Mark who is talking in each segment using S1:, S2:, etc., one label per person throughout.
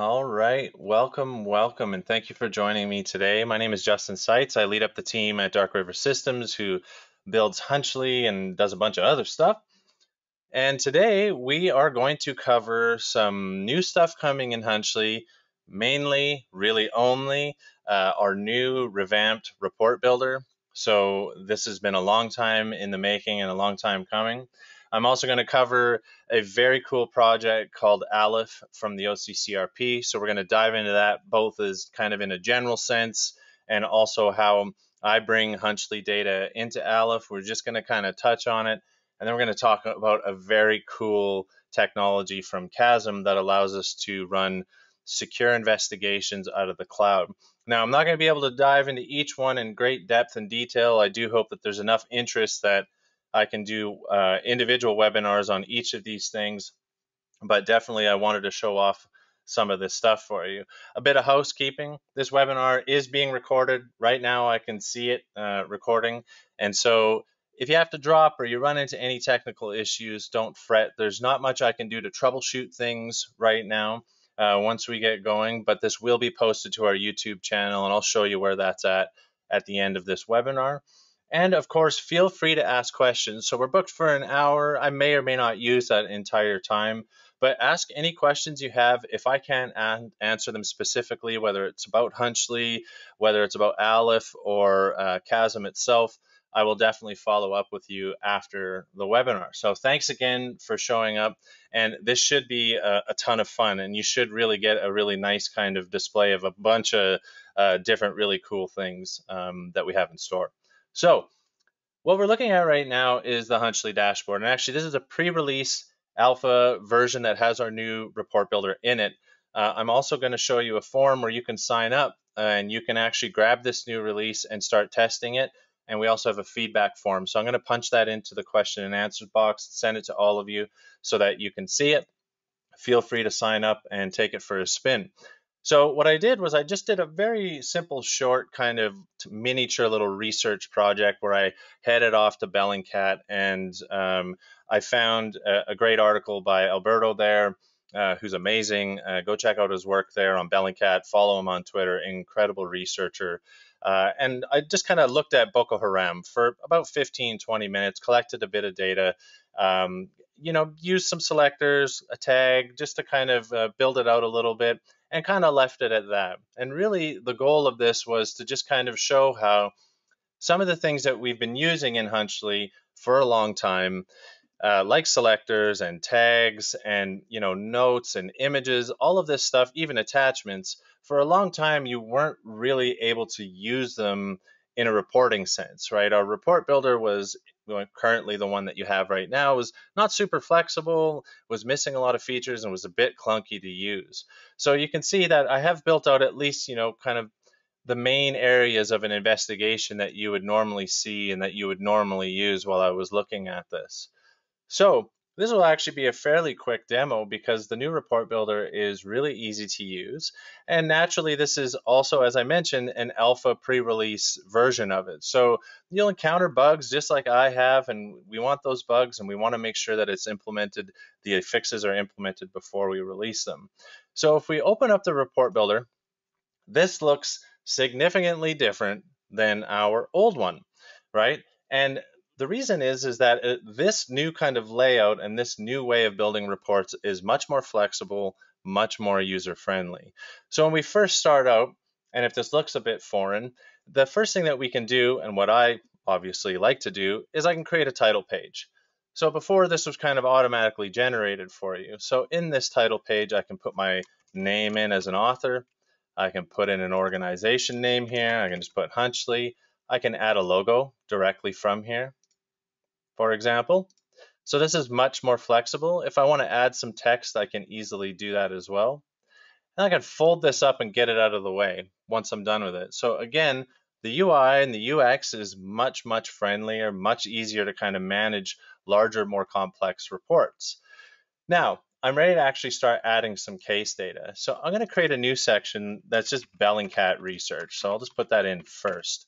S1: All right, welcome, welcome, and thank you for joining me today. My name is Justin Seitz. I lead up the team at Dark River Systems who builds Hunchly and does a bunch of other stuff. And today we are going to cover some new stuff coming in Hunchly, mainly, really only, uh, our new revamped report builder. So this has been a long time in the making and a long time coming. I'm also going to cover a very cool project called Aleph from the OCCRP. So we're going to dive into that both as kind of in a general sense and also how I bring Hunchly data into Aleph. We're just going to kind of touch on it. And then we're going to talk about a very cool technology from Kasm that allows us to run secure investigations out of the cloud. Now, I'm not going to be able to dive into each one in great depth and detail. I do hope that there's enough interest that I can do uh, individual webinars on each of these things, but definitely I wanted to show off some of this stuff for you. A bit of housekeeping. This webinar is being recorded. Right now I can see it uh, recording. And so if you have to drop or you run into any technical issues, don't fret. There's not much I can do to troubleshoot things right now uh, once we get going, but this will be posted to our YouTube channel and I'll show you where that's at at the end of this webinar. And of course, feel free to ask questions. So we're booked for an hour. I may or may not use that entire time, but ask any questions you have. If I can't an answer them specifically, whether it's about Hunchly, whether it's about Aleph or uh, Kasm itself, I will definitely follow up with you after the webinar. So thanks again for showing up. And this should be a, a ton of fun. And you should really get a really nice kind of display of a bunch of uh, different really cool things um, that we have in store. So what we're looking at right now is the Hunchly dashboard. And actually, this is a pre-release alpha version that has our new report builder in it. Uh, I'm also going to show you a form where you can sign up uh, and you can actually grab this new release and start testing it. And we also have a feedback form. So I'm going to punch that into the question and answer box, and send it to all of you so that you can see it. Feel free to sign up and take it for a spin. So what I did was I just did a very simple, short kind of miniature little research project where I headed off to Bellingcat and um, I found a, a, great article by Alberto there, uh, who's amazing. Uh, go check out his work there on Bellingcat. Follow him on Twitter. Incredible researcher. Uh, and I just kind of looked at Boko Haram for about 15, 20 minutes, collected a bit of data, um, you know, used some selectors, a tag, just to kind of uh, build it out a little bit and kind of left it at that. And really, the goal of this was to just kind of show how some of the things that we've been using in Hunchly for a long time, uh, like selectors and tags and you know notes and images, all of this stuff, even attachments, for a long time you weren't really able to use them in a reporting sense, right? Our report builder was currently the one that you have right now was not super flexible, was missing a lot of features, and was a bit clunky to use. So you can see that I have built out at least, you know, kind of the main areas of an investigation that you would normally see and that you would normally use while I was looking at this. So this will actually be a fairly quick demo because the new report builder is really easy to use. And naturally, this is also, as I mentioned, an alpha pre-release version of it. So you'll encounter bugs just like I have, and we want those bugs and we want to make sure that it's implemented, the fixes are implemented before we release them. So if we open up the report builder, this looks significantly different than our old one, right? And the reason is is that it, this new kind of layout and this new way of building reports is much more flexible, much more user friendly. So when we first start out, and if this looks a bit foreign, the first thing that we can do, and what I obviously like to do, is I can create a title page. So before this was kind of automatically generated for you. So in this title page, I can put my name in as an author. I can put in an organization name here. I can just put Hunchly. I can add a logo directly from here for example. So this is much more flexible. If I want to add some text, I can easily do that as well. And I can fold this up and get it out of the way once I'm done with it. So again, the UI and the UX is much, much friendlier, much easier to kind of manage larger, more complex reports. Now, I'm ready to actually start adding some case data. So I'm going to create a new section that's just Bellingcat research. So I'll just put that in first.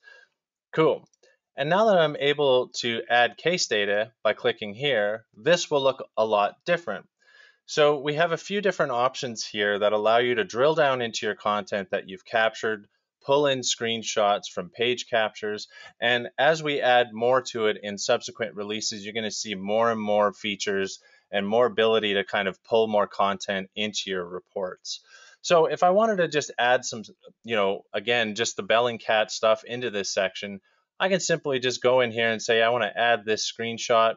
S1: Cool. And now that I'm able to add case data by clicking here, this will look a lot different. So we have a few different options here that allow you to drill down into your content that you've captured, pull in screenshots from page captures, and as we add more to it in subsequent releases, you're going to see more and more features and more ability to kind of pull more content into your reports. So if I wanted to just add some, you know, again, just the Bellingcat stuff into this section, I can simply just go in here and say, I want to add this screenshot.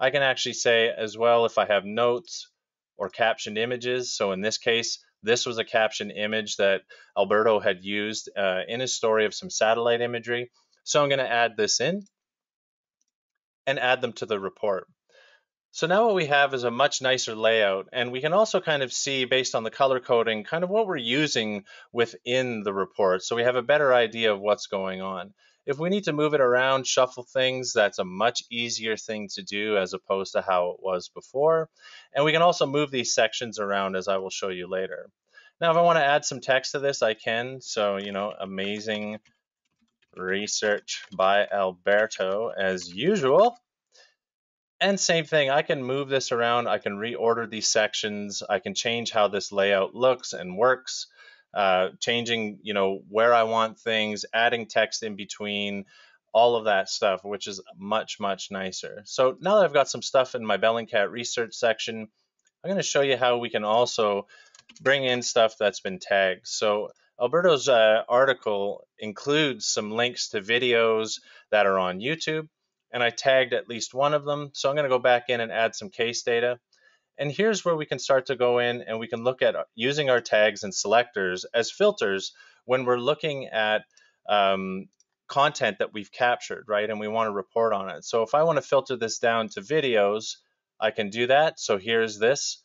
S1: I can actually say as well if I have notes or captioned images. So in this case, this was a captioned image that Alberto had used uh, in his story of some satellite imagery. So I'm going to add this in and add them to the report. So now what we have is a much nicer layout and we can also kind of see based on the color coding kind of what we're using within the report. So we have a better idea of what's going on. If we need to move it around, shuffle things, that's a much easier thing to do as opposed to how it was before. And we can also move these sections around as I will show you later. Now, if I want to add some text to this, I can. So, you know, amazing research by Alberto as usual. And same thing, I can move this around, I can reorder these sections, I can change how this layout looks and works, uh, changing, you know, where I want things, adding text in between, all of that stuff, which is much, much nicer. So now that I've got some stuff in my Bellingcat research section, I'm going to show you how we can also bring in stuff that's been tagged. So Alberto's uh, article includes some links to videos that are on YouTube and I tagged at least one of them. So I'm going to go back in and add some case data. And here's where we can start to go in and we can look at using our tags and selectors as filters when we're looking at um, content that we've captured, right? And we want to report on it. So if I want to filter this down to videos, I can do that. So here's this.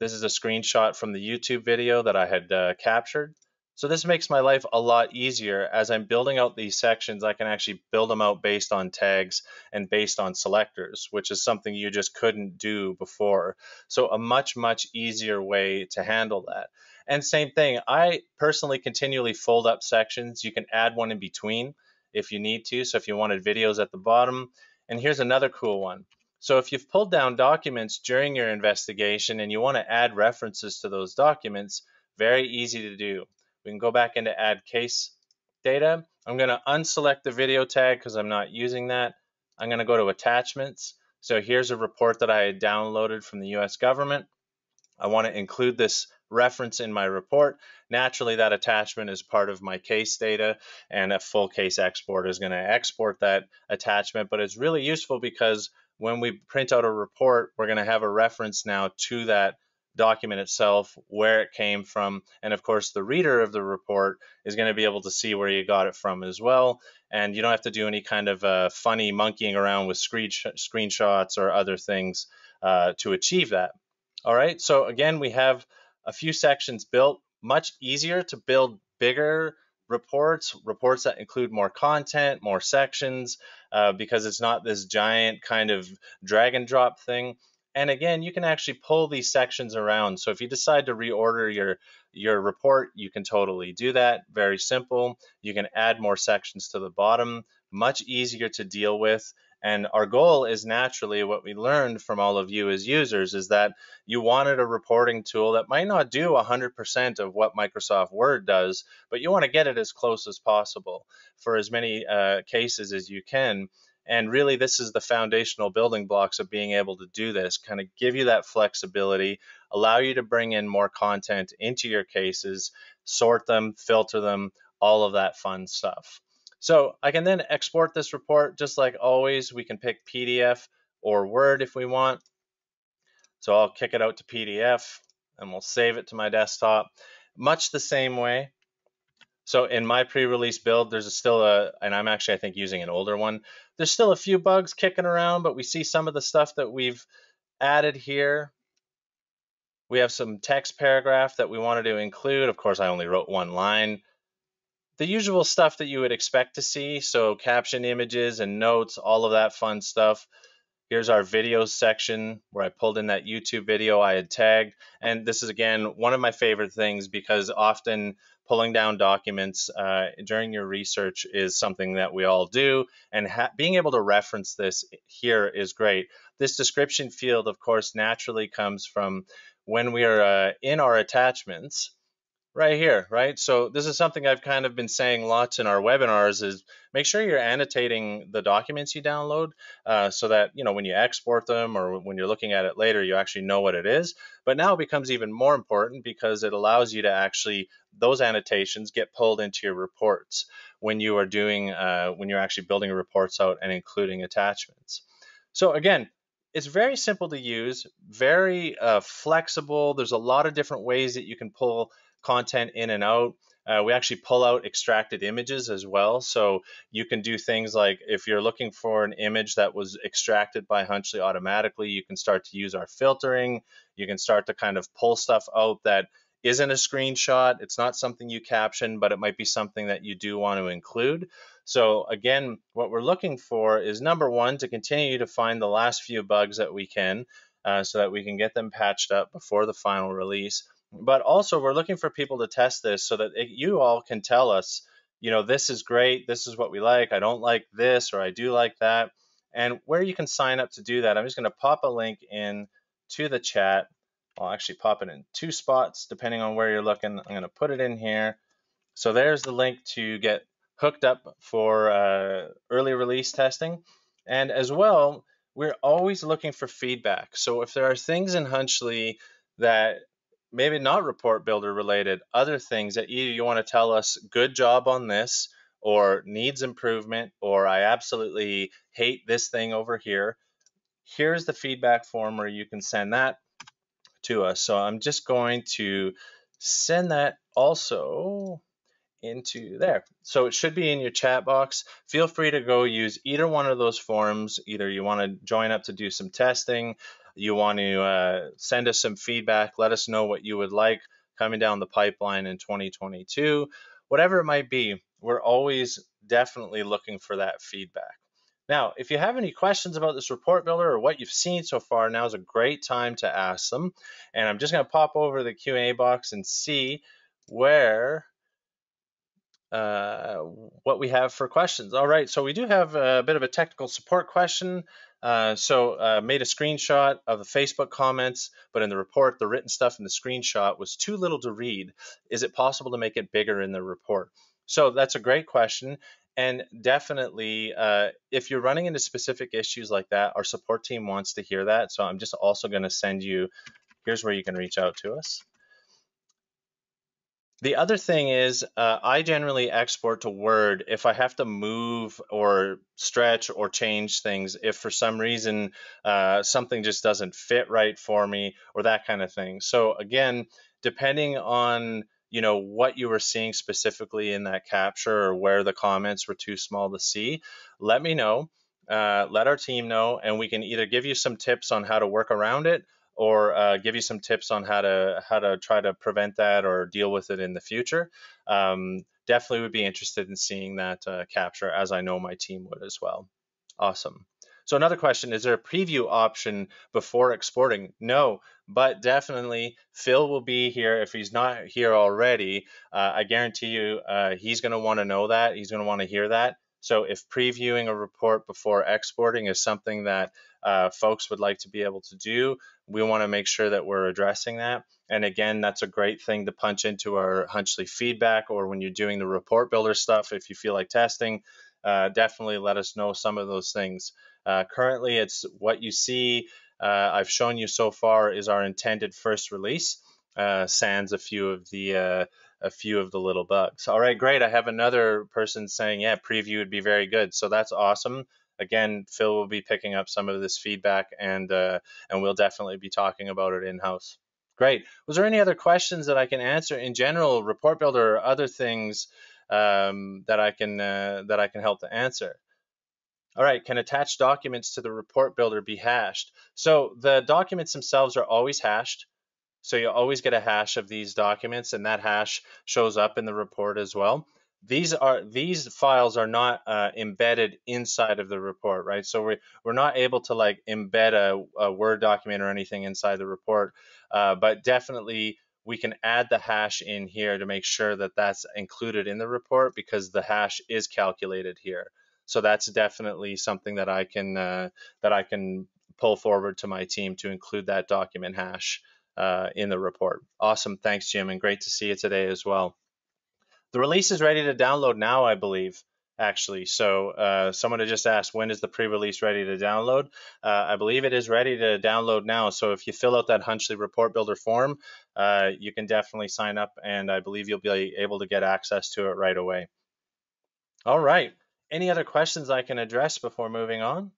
S1: This is a screenshot from the YouTube video that I had uh, captured. So this makes my life a lot easier as I'm building out these sections. I can actually build them out based on tags and based on selectors, which is something you just couldn't do before. So a much, much easier way to handle that. And same thing, I personally continually fold up sections. You can add one in between if you need to. So if you wanted videos at the bottom, and here's another cool one. So if you've pulled down documents during your investigation and you want to add references to those documents, very easy to do. We can go back into add case data. I'm going to unselect the video tag because I'm not using that. I'm going to go to attachments. So here's a report that I had downloaded from the US government. I want to include this reference in my report. Naturally, that attachment is part of my case data, and a full case export is going to export that attachment. But it's really useful because when we print out a report, we're going to have a reference now to that document itself, where it came from, and of course the reader of the report is going to be able to see where you got it from as well. And you don't have to do any kind of uh, funny monkeying around with screen screenshots or other things uh, to achieve that. All right, so again, we have a few sections built, much easier to build bigger reports, reports that include more content, more sections, uh, because it's not this giant kind of drag and drop thing. And again, you can actually pull these sections around. So if you decide to reorder your, your report, you can totally do that. Very simple. You can add more sections to the bottom, much easier to deal with. And our goal is naturally what we learned from all of you as users is that you wanted a reporting tool that might not do 100% of what Microsoft Word does, but you want to get it as close as possible for as many uh, cases as you can. And really, this is the foundational building blocks of being able to do this, kind of give you that flexibility, allow you to bring in more content into your cases, sort them, filter them, all of that fun stuff. So I can then export this report just like always. We can pick PDF or Word if we want. So I'll kick it out to PDF and we'll save it to my desktop. Much the same way, so in my pre-release build, there's still a, and I'm actually I think using an older one. There's still a few bugs kicking around, but we see some of the stuff that we've added here. We have some text paragraph that we wanted to include. Of course, I only wrote one line. The usual stuff that you would expect to see, so caption images and notes, all of that fun stuff. Here's our video section where I pulled in that YouTube video I had tagged. And this is, again, one of my favorite things because often pulling down documents uh, during your research is something that we all do. And being able to reference this here is great. This description field, of course, naturally comes from when we are uh, in our attachments, right here, right? So this is something I've kind of been saying lots in our webinars is make sure you're annotating the documents you download uh, so that, you know, when you export them or when you're looking at it later, you actually know what it is. But now it becomes even more important because it allows you to actually, those annotations get pulled into your reports when you are doing, uh, when you're actually building reports out and including attachments. So again, it's very simple to use, very uh, flexible. There's a lot of different ways that you can pull content in and out. Uh, we actually pull out extracted images as well. So you can do things like if you're looking for an image that was extracted by Hunchly automatically, you can start to use our filtering. You can start to kind of pull stuff out that isn't a screenshot. It's not something you caption, but it might be something that you do want to include. So again, what we're looking for is number one, to continue to find the last few bugs that we can uh, so that we can get them patched up before the final release but also we're looking for people to test this so that it, you all can tell us you know this is great. This is what we like. I don't like this or i do like that. And where you can sign up to do that i'm just going to pop a link in to the chat. I'll actually pop it in two spots depending on where you're looking. I'm going to put it in here. So there's the link to get hooked up for uh, early release testing. And as well we're always looking for feedback. So if there are things in Hunchly that maybe not report builder related, other things that either you want to tell us, good job on this, or needs improvement, or I absolutely hate this thing over here. Here's the feedback form where you can send that to us. So I'm just going to send that also into there. So it should be in your chat box. Feel free to go use either one of those forms. Either you want to join up to do some testing, you want to uh, send us some feedback, let us know what you would like coming down the pipeline in 2022, whatever it might be, we're always definitely looking for that feedback. Now, if you have any questions about this report builder or what you've seen so far, now is a great time to ask them. And I'm just going to pop over the Q&A box and see where uh, what we have for questions. All right, so we do have a bit of a technical support question. Uh, so uh, made a screenshot of the Facebook comments, but in the report, the written stuff in the screenshot was too little to read. Is it possible to make it bigger in the report? So that's a great question. And definitely, uh, if you're running into specific issues like that, our support team wants to hear that. So I'm just also going to send you, here's where you can reach out to us. The other thing is, uh, I generally export to Word if I have to move or stretch or change things. If for some reason uh, something just doesn't fit right for me or that kind of thing. So again, depending on you know what you were seeing specifically in that capture or where the comments were too small to see, let me know. Uh, let our team know, and we can either give you some tips on how to work around it, or uh, give you some tips on how to how to try to prevent that or deal with it in the future. Um, definitely would be interested in seeing that uh, capture, as I know my team would as well. Awesome. So another question, is there a preview option before exporting? No, but definitely Phil will be here. If he's not here already, uh, I guarantee you uh, he's going to want to know that. He's going to want to hear that. So if previewing a report before exporting is something that uh, folks would like to be able to do, we want to make sure that we're addressing that. And again, that's a great thing to punch into our Hunchly feedback or when you're doing the report builder stuff, if you feel like testing, uh, definitely let us know some of those things. Uh, currently, it's what you see. Uh, I've shown you so far is our intended first release, uh, sans a few of the uh, a few of the little bugs. All right, great. I have another person saying, yeah, preview would be very good. So that's awesome again, Phil will be picking up some of this feedback, and uh, and we'll definitely be talking about it in house. Great. Was there any other questions that I can answer in general, report builder, or other things um, that I can uh, that I can help to answer? All right, can attached documents to the report builder be hashed? So the documents themselves are always hashed. So you always get a hash of these documents, and that hash shows up in the report as well these are these files are not uh, embedded inside of the report, right? So we we're not able to like embed a, a Word document or anything inside the report, uh, but definitely we can add the hash in here to make sure that that's included in the report because the hash is calculated here. So that's definitely something that I can uh, that I can pull forward to my team to include that document hash uh, in the report. Awesome. Thanks, Jim, and great to see you today as well. The release is ready to download now, I believe actually. So uh, someone had just asked, when is the pre-release ready to download? Uh, I believe it is ready to download now. So if you fill out that Hunchly Report Builder form, uh, you can definitely sign up, and I believe you'll be able to get access to it right away. All right. Any other questions I can address before moving on?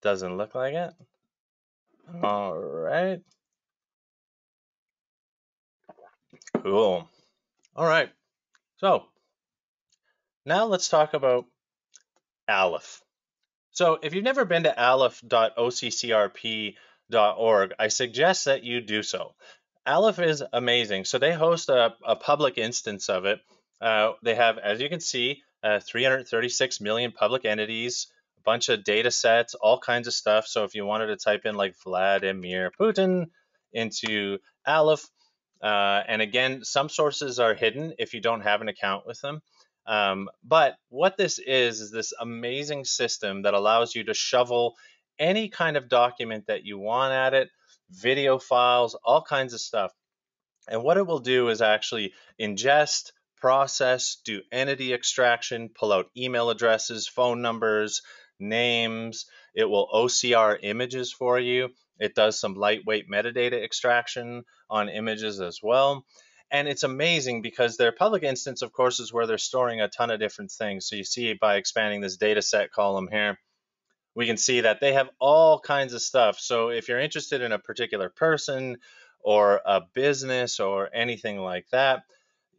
S1: Doesn't look like it. All right. Cool. All right. So now let's talk about Aleph. So if you've never been to aleph.occrp.org, I suggest that you do so. Aleph is amazing. So they host a, a public instance of it. Uh, they have, as you can see, uh, 336 million public entities, a bunch of data sets, all kinds of stuff. So if you wanted to type in like Vladimir Putin into Aleph, uh, and again, some sources are hidden if you don't have an account with them. Um, but what this is, is this amazing system that allows you to shovel any kind of document that you want at it, video files, all kinds of stuff. And what it will do is actually ingest, process, do entity extraction, pull out email addresses, phone numbers, names. It will OCR images for you. It does some lightweight metadata extraction on images as well. And it's amazing because their public instance, of course, is where they're storing a ton of different things. So you see by expanding this data set column here, we can see that they have all kinds of stuff. So if you're interested in a particular person or a business or anything like that,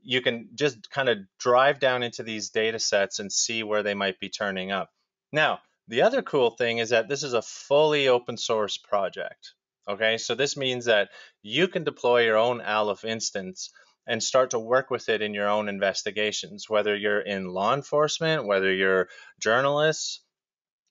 S1: you can just kind of drive down into these data sets and see where they might be turning up. Now, the other cool thing is that this is a fully open source project. Okay, so this means that you can deploy your own Aleph instance and start to work with it in your own investigations, whether you're in law enforcement, whether you're journalists.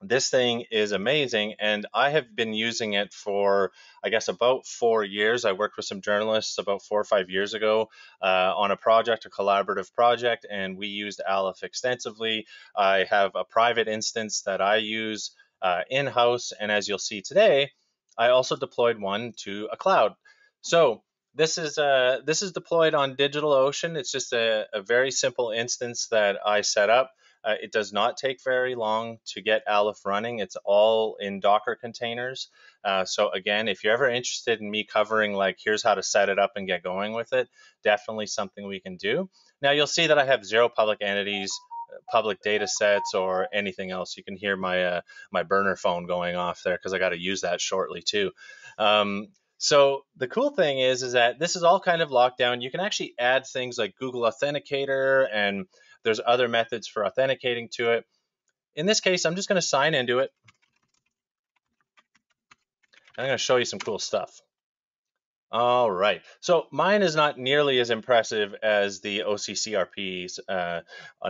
S1: This thing is amazing, and I have been using it for, I guess, about four years. I worked with some journalists about four or five years ago uh, on a project, a collaborative project, and we used Aleph extensively. I have a private instance that I use uh, in house, and as you'll see today, I also deployed one to a cloud. So this is uh, this is deployed on DigitalOcean. It's just a, a very simple instance that I set up. Uh, it does not take very long to get Aleph running. It's all in Docker containers. Uh, so again, if you're ever interested in me covering like here's how to set it up and get going with it, definitely something we can do. Now you'll see that I have zero public entities, public data sets or anything else. You can hear my uh, my burner phone going off there because I got to use that shortly too. Um, so the cool thing is is that this is all kind of locked down. You can actually add things like Google Authenticator and there's other methods for authenticating to it. In this case, I'm just going to sign into it. I'm going to show you some cool stuff. All right. So mine is not nearly as impressive as the OCCRPs uh,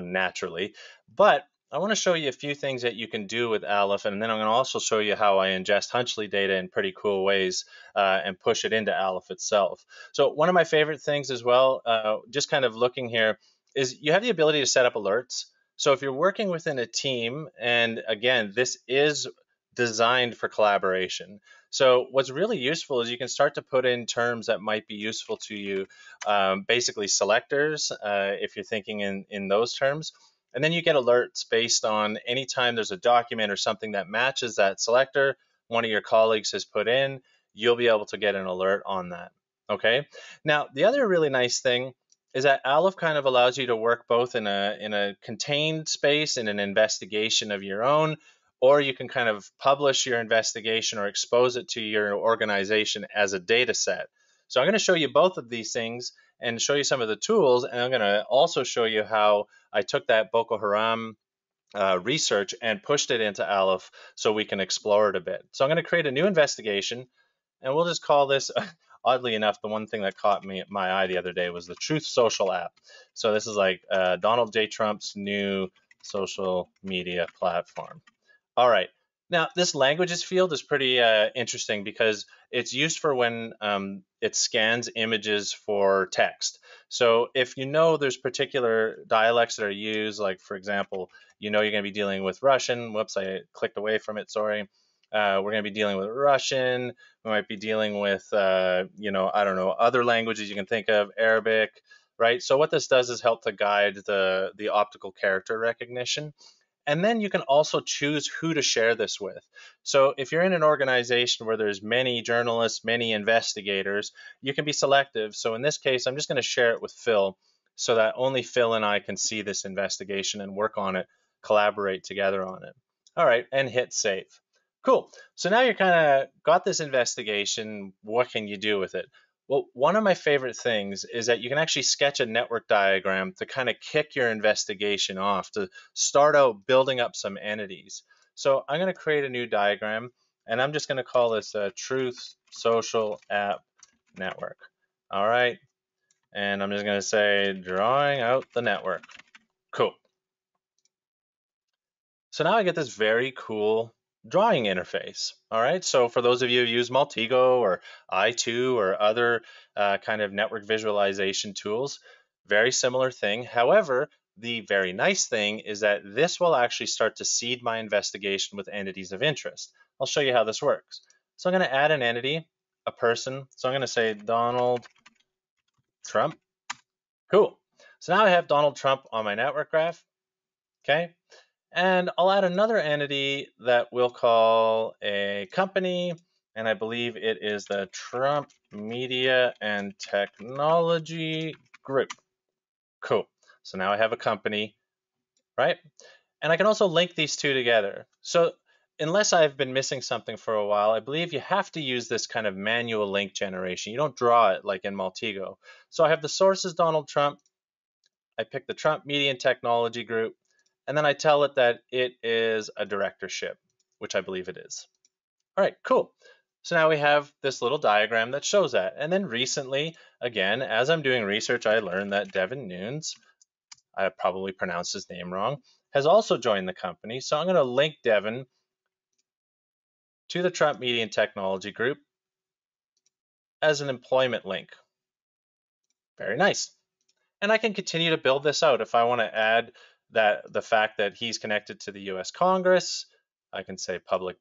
S1: naturally, but I want to show you a few things that you can do with Aleph, and then I'm going to also show you how I ingest Hunchly data in pretty cool ways uh, and push it into Aleph itself. So one of my favorite things as well, uh, just kind of looking here, is you have the ability to set up alerts. So if you're working within a team, and again, this is designed for collaboration. So what's really useful is you can start to put in terms that might be useful to you, um, basically selectors, uh, if you're thinking in, in those terms. And then you get alerts based on anytime there's a document or something that matches that selector, one of your colleagues has put in, you'll be able to get an alert on that. Okay. Now, the other really nice thing is that Aleph kind of allows you to work both in a in a contained space in an investigation of your own, or you can kind of publish your investigation or expose it to your organization as a data set. So I'm going to show you both of these things and show you some of the tools, and I'm going to also show you how I took that Boko Haram uh, research and pushed it into Aleph so we can explore it a bit. So I'm going to create a new investigation, and we'll just call this, oddly enough, the one thing that caught me my eye the other day was the Truth Social app. So this is like uh, Donald J. Trump's new social media platform. All right. Now, this languages field is pretty uh, interesting because it's used for when um, it scans images for text. So if you know there's particular dialects that are used, like for example, you know you're going to be dealing with Russian. Whoops, I clicked away from it. Sorry. Uh, we're going to be dealing with Russian. We might be dealing with, uh, you know, I don't know, other languages you can think of, Arabic, right? So what this does is help to guide the the optical character recognition. And then you can also choose who to share this with. So if you're in an organization where there's many journalists, many investigators, you can be selective. So in this case, I'm just going to share it with Phil so that only Phil and I can see this investigation and work on it, collaborate together on it. All right, and hit save. Cool. So now you're kind of got this investigation. What can you do with it? Well, one of my favorite things is that you can actually sketch a network diagram to kind of kick your investigation off, to start out building up some entities. So I'm going to create a new diagram, and I'm just going to call this a Truth Social App Network. All right. And I'm just going to say drawing out the network. Cool. So now I get this very cool drawing interface. All right, so for those of you who use Maltego or i2 or other uh, kind of network visualization tools, very similar thing. However, the very nice thing is that this will actually start to seed my investigation with entities of interest. I'll show you how this works. So I'm going to add an entity, a person. So I'm going to say Donald Trump. Cool. So now I have Donald Trump on my network graph. Okay. And I'll add another entity that we'll call a company, and I believe it is the Trump Media and Technology Group. Cool. So now I have a company, right? And I can also link these two together. So unless I've been missing something for a while, I believe you have to use this kind of manual link generation. You don't draw it like in Maltego. So I have the sources Donald Trump. I pick the Trump Media and Technology Group and then I tell it that it is a directorship, which I believe it is. All right, cool. So now we have this little diagram that shows that. And then recently, again, as I'm doing research, I learned that Devin Nunes, I probably pronounced his name wrong, has also joined the company. So I'm going to link Devin to the Trump Media and Technology Group as an employment link. Very nice. And I can continue to build this out if I want to add that the fact that he's connected to the U.S. Congress. I can say public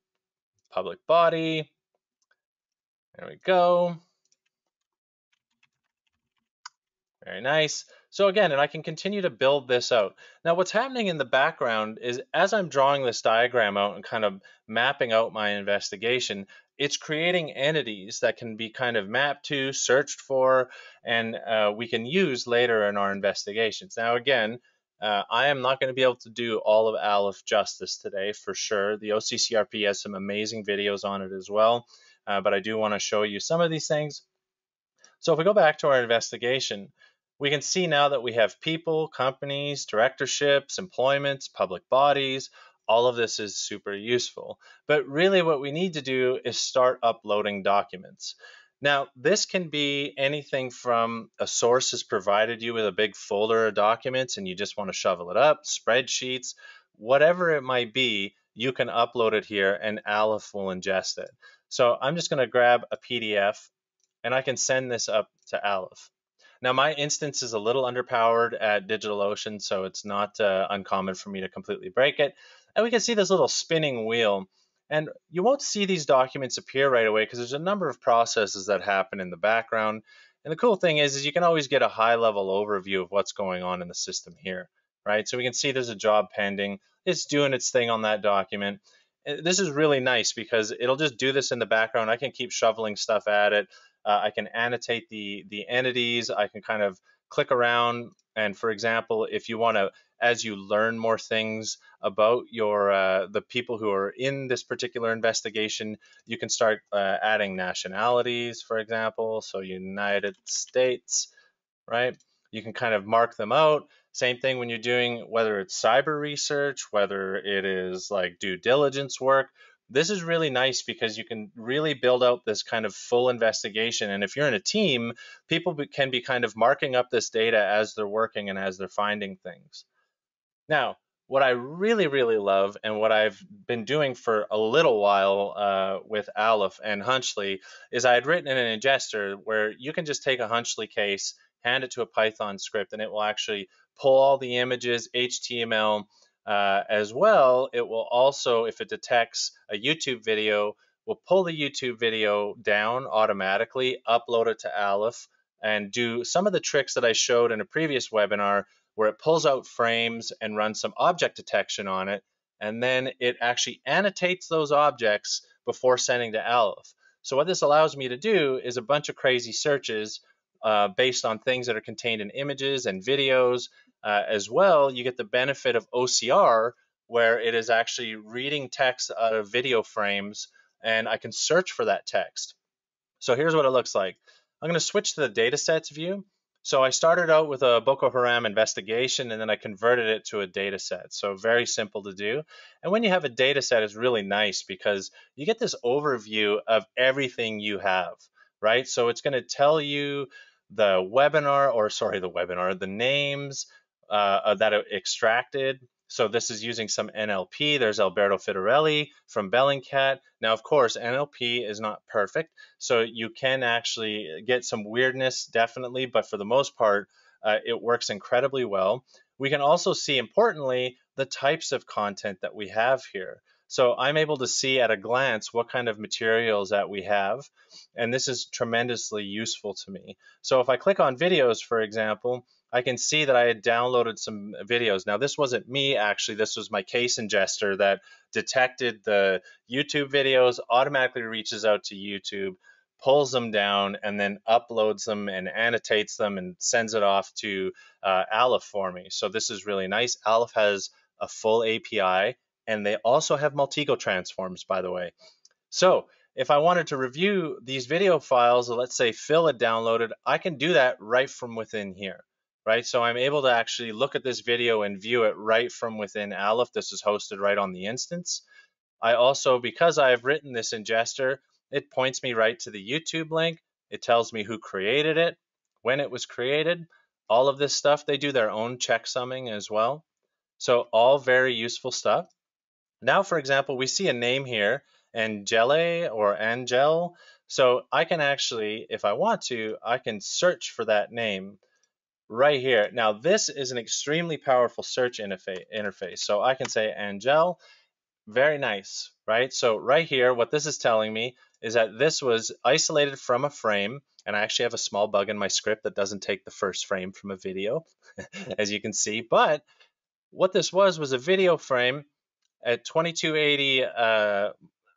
S1: public body. There we go. Very nice. So again, and I can continue to build this out. Now what's happening in the background is as I'm drawing this diagram out and kind of mapping out my investigation, it's creating entities that can be kind of mapped to, searched for, and uh, we can use later in our investigations. Now again, uh, I am not going to be able to do all of Aleph justice today for sure. The OCCRP has some amazing videos on it as well, uh, but I do want to show you some of these things. So if we go back to our investigation, we can see now that we have people, companies, directorships, employments, public bodies. All of this is super useful. But really what we need to do is start uploading documents. Now, this can be anything from a source has provided you with a big folder of documents and you just want to shovel it up, spreadsheets, whatever it might be, you can upload it here and Aleph will ingest it. So I'm just going to grab a PDF and I can send this up to Aleph. Now my instance is a little underpowered at DigitalOcean, so it's not uh, uncommon for me to completely break it. And we can see this little spinning wheel and you won't see these documents appear right away because there's a number of processes that happen in the background. And the cool thing is, is you can always get a high level overview of what's going on in the system here, right? So we can see there's a job pending. It's doing its thing on that document. Eh, this is really nice because it'll just do this in the background. I can keep shoveling stuff at it. Uh, I can annotate the, the entities. I can kind of click around. And for example, if you want to as you learn more things about your uh, the people who are in this particular investigation, you can start uh, adding nationalities, for example. So United States, right? You can kind of mark them out. Same thing when you're doing whether it's cyber research, whether it is like due diligence work. This is really nice because you can really build out this kind of full investigation. And if you're in a team, people can be kind of marking up this data as they're working and as they're finding things. Now, what I really, really love and what I've been doing for a little while uh, with Aleph and Hunchly is I had written in an ingester where you can just take a Hunchly case, hand it to a Python script, and it will actually pull all the images, HTML, Uh, as well, it will also, if it detects a YouTube video, will pull the YouTube video down automatically, upload it to Aleph, and do some of the tricks that I showed in a previous webinar where it pulls out frames and runs some object detection on it, and then it actually annotates those objects before sending to Aleph. So what this allows me to do is a bunch of crazy searches uh, based on things that are contained in images and videos. Uh, as well, you get the benefit of OCR, where it is actually reading text out of video frames, and I can search for that text. So here's what it looks like. I'm going to switch to the datasets view. So I started out with a Boko Haram investigation and then I converted it to a data set. So very simple to do. And when you have a data set, it's really nice because you get this overview of everything you have, right? So it's going to tell you the webinar, or sorry, the webinar, the names uh, that are extracted, so this is using some NLP. There's Alberto Fidarelli from Bellingcat. Now, of course, NLP is not perfect, so you can actually get some weirdness, definitely, but for the most part, uh, it works incredibly well. We can also see, importantly, the types of content that we have here. So I'm able to see at a glance what kind of materials that we have, and this is tremendously useful to me. So if I click on videos, for example, I can see that I had downloaded some videos. Now, this wasn't me actually, this was my case ingester that detected the YouTube videos, automatically reaches out to YouTube, pulls them down, and then uploads them and annotates them and sends it off to uh, Aleph for me. So, this is really nice. Aleph has a full API, and they also have Maltego transforms, by the way. So, if I wanted to review these video files, let's say Phil had downloaded, I can do that right from within here right? So I'm able to actually look at this video and view it right from within Aleph. This is hosted right on the instance. I also, because I've written this ingester, it points me right to the YouTube link. It tells me who created it, when it was created, all of this stuff. They do their own checksumming as well. So all very useful stuff. Now, for example, we see a name here, Angele or Angel. So I can actually, if I want to, I can search for that name right here. Now, this is an extremely powerful search interface. So I can say Angel, very nice, right? So right here, what this is telling me is that this was isolated from a frame, and I actually have a small bug in my script that doesn't take the first frame from a video, as you can see. But what this was was a video frame at 2280. Uh,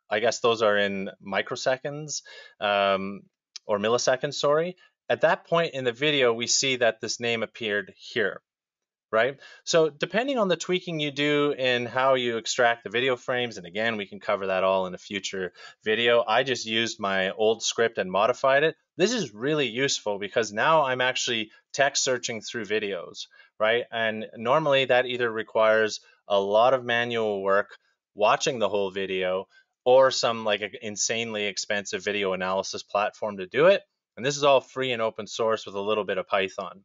S1: I guess those are in microseconds um, or milliseconds, sorry. At that point in the video, we see that this name appeared here, right? So depending on the tweaking you do in how you extract the video frames, and again, we can cover that all in a future video. I just used my old script and modified it. This is really useful because now I'm actually text searching through videos, right? And normally that either requires a lot of manual work watching the whole video or some like insanely expensive video analysis platform to do it and this is all free and open source with a little bit of Python.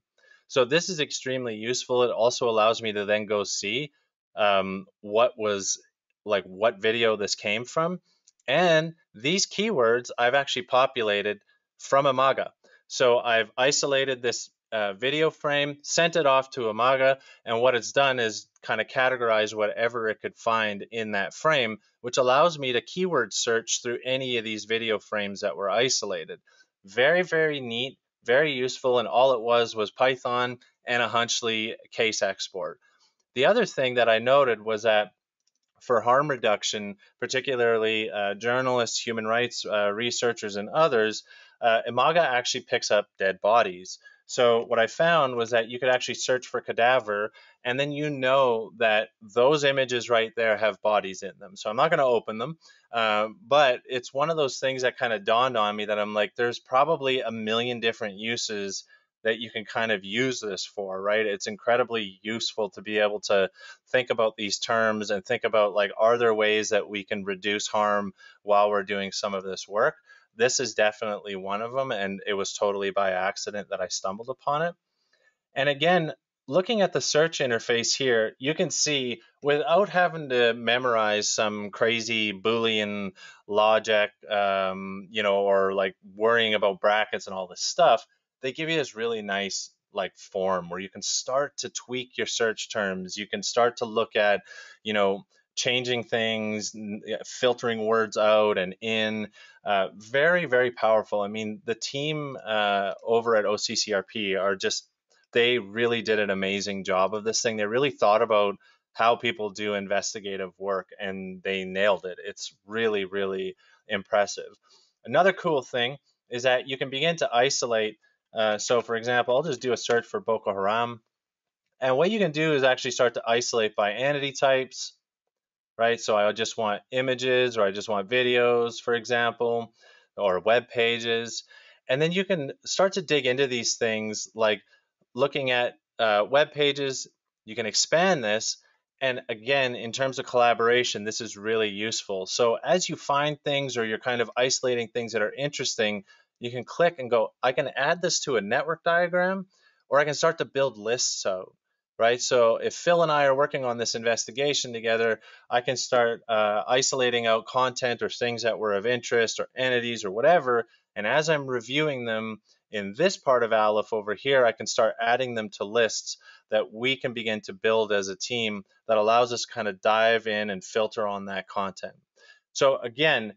S1: So this is extremely useful. It also allows me to then go see um, what was like what video this came from. And these keywords I've actually populated from Imagga. So I've isolated this uh, video frame, sent it off to Imagga, and what it's done is kind of categorize whatever it could find in that frame, which allows me to keyword search through any of these video frames that were isolated. Very, very neat, very useful, and all it was was Python and a Hunchly case export. The other thing that I noted was that for harm reduction, particularly uh, journalists, human rights uh, researchers, and others, uh, Imagga actually picks up dead bodies. So what I found was that you could actually search for cadaver, and then you know that those images right there have bodies in them. So I'm not going to open them, uh, but it's one of those things that kind of dawned on me that I'm like, there's probably a million different uses that you can kind of use this for, right? It's incredibly useful to be able to think about these terms and think about like, are there ways that we can reduce harm while we're doing some of this work? This is definitely one of them, and it was totally by accident that I stumbled upon it. And again, looking at the search interface here, you can see without having to memorize some crazy Boolean logic, um, you know, or like worrying about brackets and all this stuff, they give you this really nice like form where you can start to tweak your search terms. You can start to look at, you know, changing things, filtering words out and in. Uh, very, very powerful. I mean, the team uh, over at OCCRP are just, they really did an amazing job of this thing. They really thought about how people do investigative work and they nailed it. It's really, really impressive. Another cool thing is that you can begin to isolate. Uh, so, for example, I'll just do a search for Boko Haram. And what you can do is actually start to isolate by entity types, right? So I just want images or I just want videos, for example, or web pages. And then you can start to dig into these things like looking at uh, web pages. You can expand this. And again, in terms of collaboration, this is really useful. So as you find things or you're kind of isolating things that are interesting, you can click and go, I can add this to a network diagram, or I can start to build lists out right? So if Phil and I are working on this investigation together, I can start uh, isolating out content or things that were of interest or entities or whatever. And as I'm reviewing them in this part of Aleph over here, I can start adding them to lists that we can begin to build as a team that allows us kind of dive in and filter on that content. So again,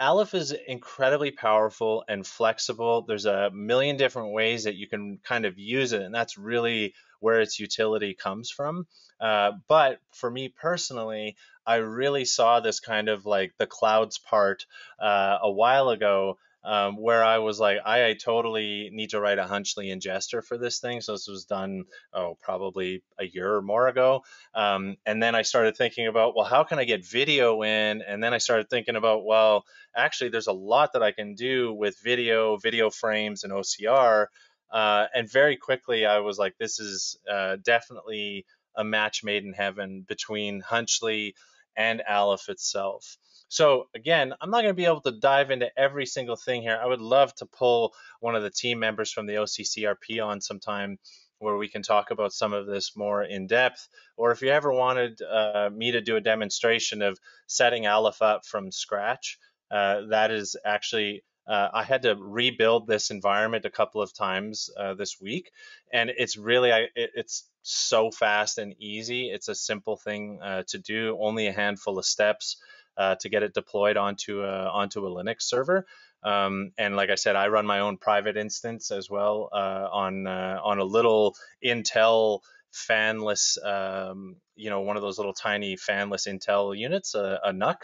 S1: Aleph is incredibly powerful and flexible. There's a million different ways that you can kind of use it, and that's really where its utility comes from. Uh, but for me personally, I really saw this kind of like the clouds part uh, a while ago um, where I was like, I, I, totally need to write a Hunchly ingester for this thing. So this was done, oh, probably a year or more ago. Um, and then I started thinking about, well, how can I get video in? And then I started thinking about, well, actually, there's a lot that I can do with video, video frames, and OCR. Uh, and very quickly, I was like, this is uh, definitely a match made in heaven between Hunchly and Aleph itself. So again, I'm not going to be able to dive into every single thing here. I would love to pull one of the team members from the OCCRP on sometime where we can talk about some of this more in depth. Or if you ever wanted uh, me to do a demonstration of setting Aleph up from scratch, uh, that is actually uh, I had to rebuild this environment a couple of times uh, this week, and it's really I, it, it's so fast and easy. It's a simple thing uh, to do, only a handful of steps uh, to get it deployed onto a, onto a Linux server. Um, and like I said, I run my own private instance as well uh, on uh, on a little Intel fanless, um, you know, one of those little tiny fanless Intel units, a, a NUC,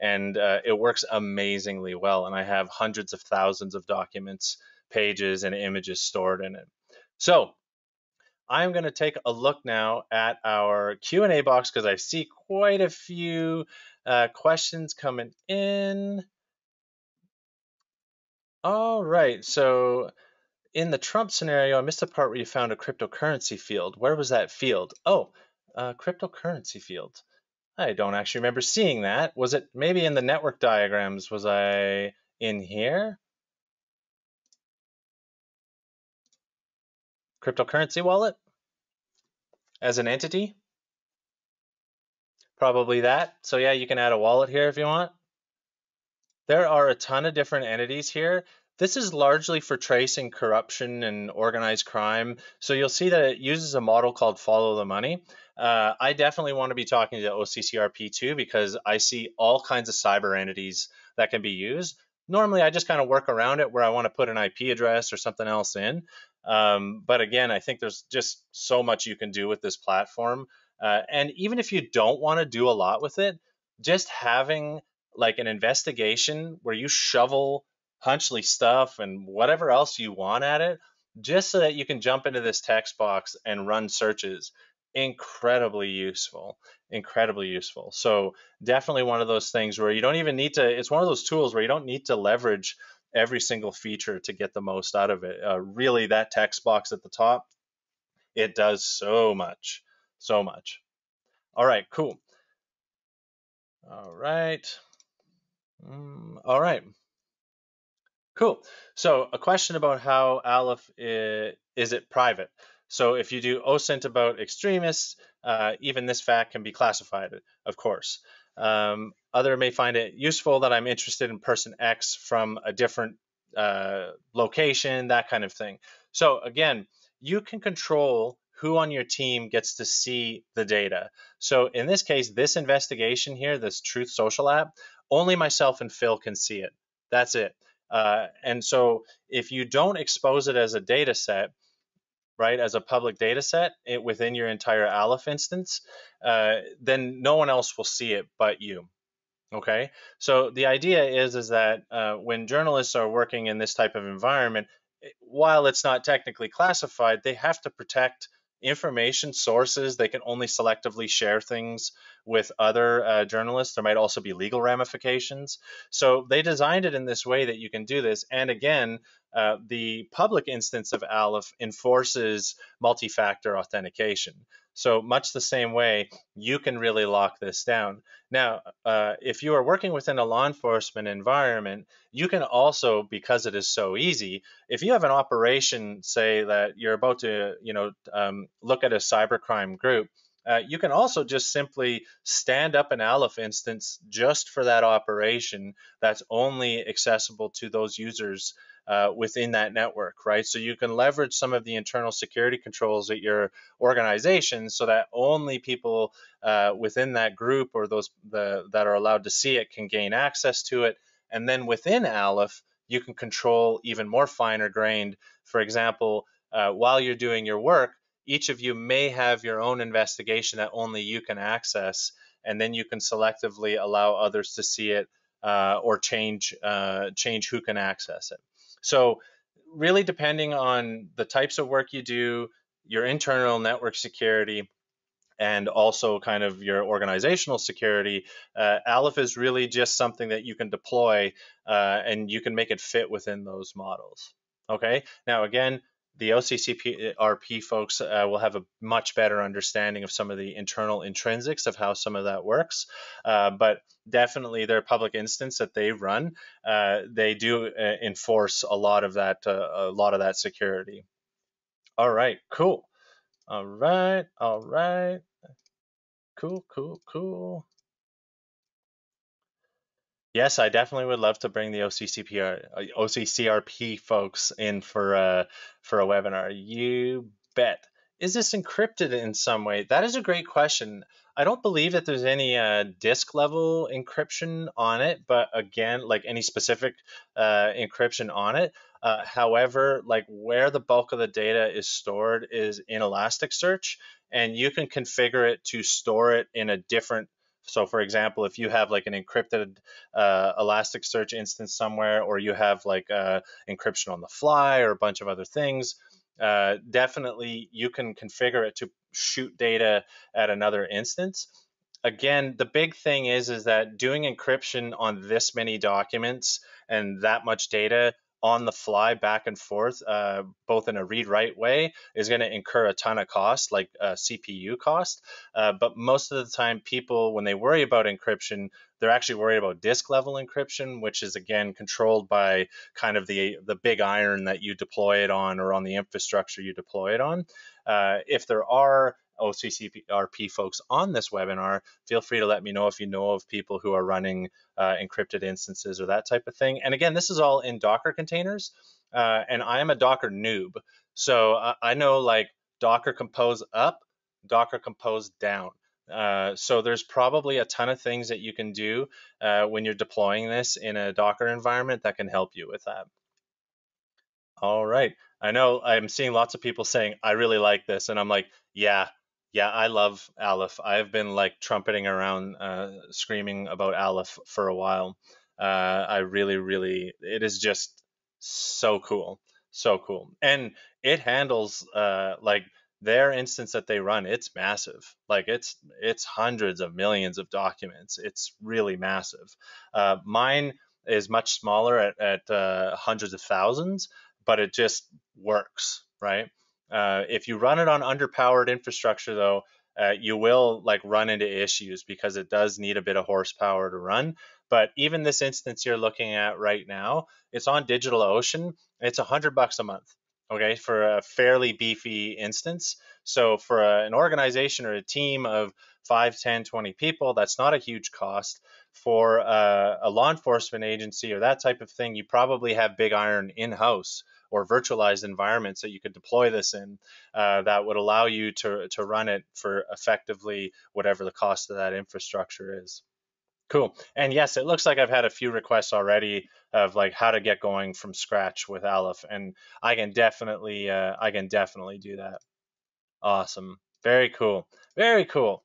S1: and uh, it works amazingly well. And I have hundreds of thousands of documents, pages, and images stored in it. So I'm going to take a look now at our Q&A box because I see quite a few uh, questions coming in. All right, so in the Trump scenario, I missed the part where you found a cryptocurrency field. Where was that field? Oh, uh, cryptocurrency field. I don't actually remember seeing that. Was it maybe in the network diagrams? Was I in here? Cryptocurrency wallet as an entity? Probably that. So yeah, you can add a wallet here if you want. There are a ton of different entities here. This is largely for tracing corruption and organized crime. So you'll see that it uses a model called follow the money. Uh, I definitely want to be talking to OCCRP too because I see all kinds of cyber entities that can be used. Normally, I just kind of work around it where I want to put an IP address or something else in. Um, but again, I think there's just so much you can do with this platform. Uh, and even if you don't want to do a lot with it, just having like an investigation where you shovel Hunchly stuff and whatever else you want at it, just so that you can jump into this text box and run searches. Incredibly useful, incredibly useful. So, definitely one of those things where you don't even need to, it's one of those tools where you don't need to leverage every single feature to get the most out of it. Uh, really, that text box at the top, it does so much, so much. All right, cool. All right. Mm, all right. Cool. So a question about how Aleph is, is it private? So if you do OSINT about extremists, uh, even this fact can be classified, of course. Um, other may find it useful that I'm interested in person X from a different uh, location, that kind of thing. So again, you can control who on your team gets to see the data. So in this case, this investigation here, this Truth Social app, only myself and Phil can see it. That's it. Uh, and so if you don't expose it as a data set, right, as a public data set it, within your entire Aleph instance, uh, then no one else will see it but you. Okay, so the idea is is that uh, when journalists are working in this type of environment, while it's not technically classified, they have to protect information sources. They can only selectively share things with other uh, journalists. There might also be legal ramifications. So they designed it in this way that you can do this. And again, uh, the public instance of Aleph enforces multi factor authentication. So, much the same way, you can really lock this down. Now, uh, if you are working within a law enforcement environment, you can also, because it is so easy, if you have an operation, say that you're about to, you know, um, look at a cybercrime group, uh, you can also just simply stand up an Aleph instance just for that operation that's only accessible to those users uh, within that network, right? So you can leverage some of the internal security controls at your organization so that only people uh, within that group or those the, that are allowed to see it can gain access to it. And then within Aleph, you can control even more finer grained. For example, uh, while you're doing your work, each of you may have your own investigation that only you can access, and then you can selectively allow others to see it uh, or change uh, change who can access it. So, really depending on the types of work you do, your internal network security, and also kind of your organizational security, uh, Aleph is really just something that you can deploy uh, and you can make it fit within those models. Okay. Now, again, the OCCRP folks uh, will have a much better understanding of some of the internal intrinsics of how some of that works. Uh, but definitely their public instance that they run, uh, they do uh, enforce a lot of that, uh, a lot of that security. All right, cool. All right, all right. Cool, cool, cool. Yes, I definitely would love to bring the OCCPR, uh, OCCRP folks in for a, for a webinar. You bet. Is this encrypted in some way? That is a great question. I don't believe that there's any uh, disk level encryption on it, but again, like any specific uh, encryption on it. Uh, however, like where the bulk of the data is stored is in Elasticsearch, and you can configure it to store it in a different so, for example, if you have like an encrypted uh, Elasticsearch instance somewhere, or you have like uh, encryption on the fly, or a bunch of other things, uh, definitely you can configure it to shoot data at another instance. Again, the big thing is is that doing encryption on this many documents and that much data on the fly back and forth, uh, both in a read write way, is going to incur a ton of cost, like uh, CPU cost. Uh, but most of the time, people, when they worry about encryption, they're actually worried about disk level encryption, which is again controlled by kind of the the big iron that you deploy it on or on the infrastructure you deploy it on. Uh, if there are OCCRP folks on this webinar, feel free to let me know if you know of people who are running uh, encrypted instances or that type of thing. And again, this is all in Docker containers, uh, and I am a Docker noob. So uh, I know like Docker Compose up, Docker Compose down. Uh, so there's probably a ton of things that you can do uh, when you're deploying this in a Docker environment that can help you with that. All right. I know I'm seeing lots of people saying, I really like this. And I'm like, yeah, yeah, I love Aleph. I've been like trumpeting around, uh, screaming about Aleph for a while. Uh, I really, really, it is just so cool, so cool, and it handles uh, like their instance that they run. It's massive, like it's it's hundreds of millions of documents. It's really massive. Uh, mine is much smaller at, at uh, hundreds of thousands, but it just works, right? Uh, if you run it on underpowered infrastructure, though, uh, you will like run into issues because it does need a bit of horsepower to run. But even this instance you're looking at right now, it's on DigitalOcean. It's a hundred bucks a month, okay, for a fairly beefy instance. So for a, an organization or a team of 5, 10, 20 people, that's not a huge cost. For uh, a law enforcement agency or that type of thing, you probably have big iron in house or virtualized environments that you could deploy this in uh, that would allow you to, to run it for effectively whatever the cost of that infrastructure is. Cool. And yes, it looks like I've had a few requests already of like how to get going from scratch with Aleph, and I can definitely uh, I can definitely do that. Awesome. Very cool. Very cool.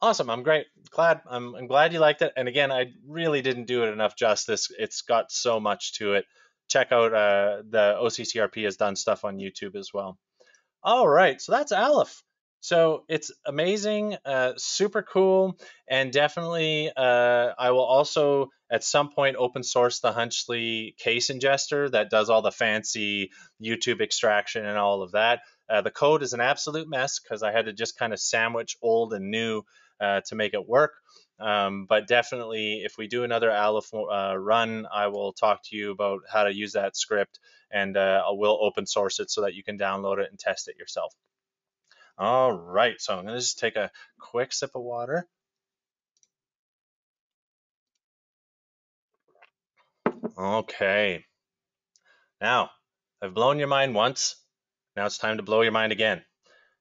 S1: Awesome. I'm great. Glad. I'm, I'm glad you liked it. And again, I really didn't do it enough justice. It's got so much to it. Check out uh, the OCCRP has done stuff on YouTube as well. All right. So that's Aleph. So it's amazing, uh, super cool, and definitely uh, I will also at some point open source the Hunchly case ingester that does all the fancy YouTube extraction and all of that. Uh, the code is an absolute mess because I had to just kind of sandwich old and new uh, to make it work. Um, but definitely, if we do another Aleph uh, run, I will talk to you about how to use that script, and uh, I will open source it so that you can download it and test it yourself. All right, so I'm going to just take a quick sip of water. Okay. Now, I've blown your mind once. Now it's time to blow your mind again.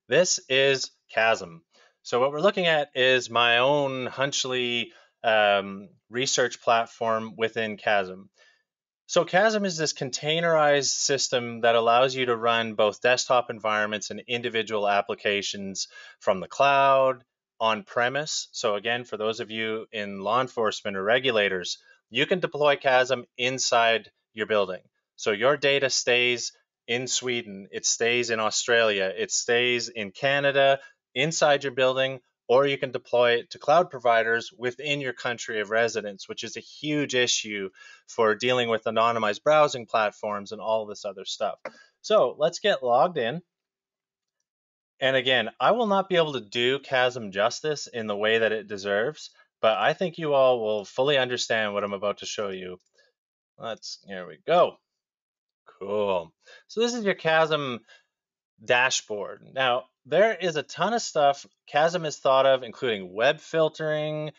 S1: This is Kasm. So what we're looking at is my own Hunchly um, research platform within Kasm. So Kasm is this containerized system that allows you to run both desktop environments and individual applications from the cloud, on premise. So again, for those of you in law enforcement or regulators, you can deploy Kasm inside your building. So your data stays in Sweden, it stays in Australia, it stays in Canada, inside your building, or you can deploy it to cloud providers within your country of residence, which is a huge issue for dealing with anonymized browsing platforms and all this other stuff. So let's get logged in. And again, I will not be able to do Kasm justice in the way that it deserves, but I think you all will fully understand what I'm about to show you. Let's, here we go. Cool. So this is your Kasm dashboard. Now, there is a ton of stuff Kasm has thought of, including web filtering,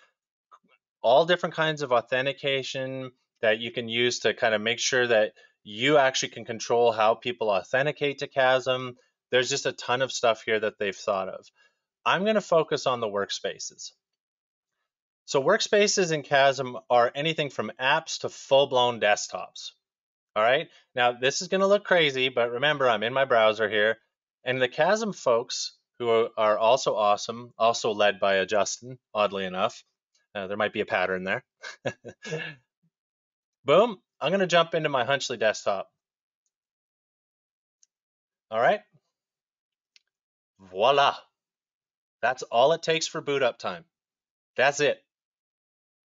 S1: all different kinds of authentication that you can use to kind of make sure that you actually can control how people authenticate to Kasm. There's just a ton of stuff here that they've thought of. I'm going to focus on the workspaces. So workspaces in Kasm are anything from apps to full-blown desktops. All right. Now this is going to look crazy, but remember I'm in my browser here. And the Kasm folks, who are also awesome, also led by a Justin, oddly enough, uh, there might be a pattern there. Boom, I'm going to jump into my Hunchly desktop. All right. Voila. That's all it takes for boot up time. That's it.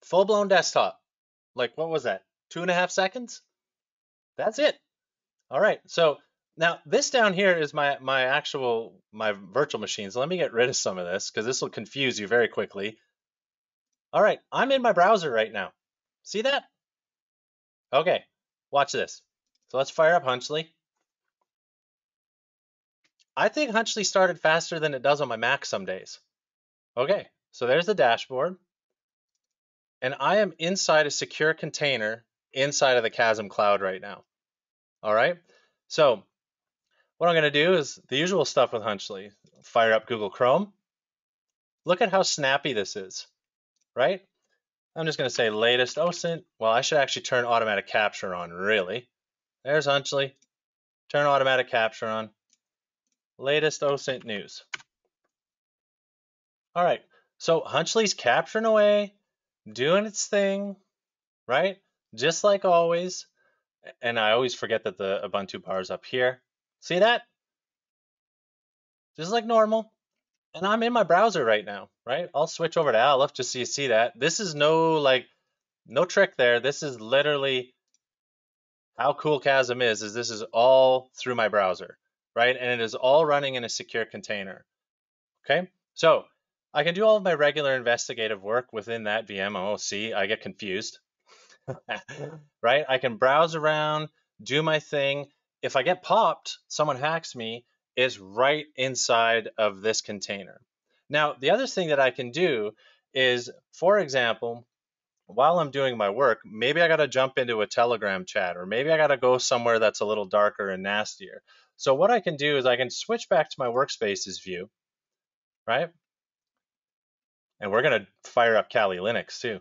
S1: Full blown desktop. Like, what was that? Two and a half seconds? That's it. All right. So now this down here is my my actual my virtual machine. So let me get rid of some of this because this will confuse you very quickly. All right, I'm in my browser right now. See that? Okay, watch this. So let's fire up Hunchly. I think Hunchly started faster than it does on my Mac some days. Okay, so there's the dashboard. And I am inside a secure container inside of the Kasm cloud right now. All right, so what I'm going to do is the usual stuff with Hunchly. Fire up Google Chrome. Look at how snappy this is, right? I'm just going to say latest OSINT. Well, I should actually turn automatic capture on, really. There's Hunchly. Turn automatic capture on. Latest OSINT news. All right, so Hunchly's capturing away, doing its thing, right? Just like always. And I always forget that the Ubuntu bar is up here. See that? Just like normal. And I'm in my browser right now, right? I'll switch over to Aleph just so you see that. This is no like no trick there. This is literally how cool Kasm is, is this is all through my browser, right? And it is all running in a secure container. Okay, so I can do all of my regular investigative work within that VM. Oh, see, I get confused, right? I can browse around, do my thing, if I get popped, someone hacks me, is right inside of this container. Now, the other thing that I can do is, for example, while I'm doing my work, maybe I got to jump into a Telegram chat or maybe I got to go somewhere that's a little darker and nastier. So what I can do is I can switch back to my workspaces view, right? And we're going to fire up Kali Linux too.